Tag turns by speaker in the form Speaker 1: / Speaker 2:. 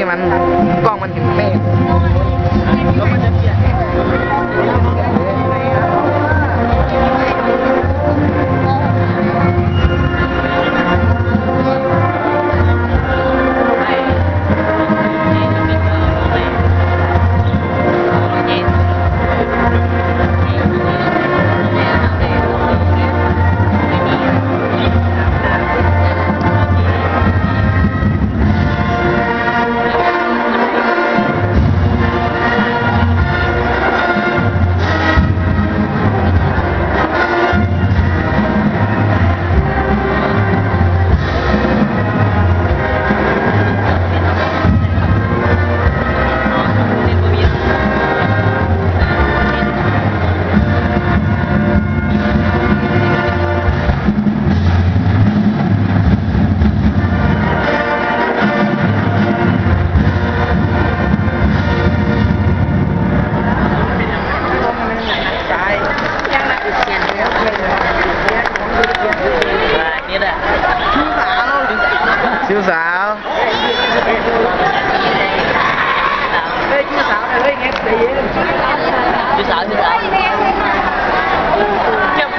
Speaker 1: ี่มันกล้องมันถึงเมฆ
Speaker 2: 多少？多啥？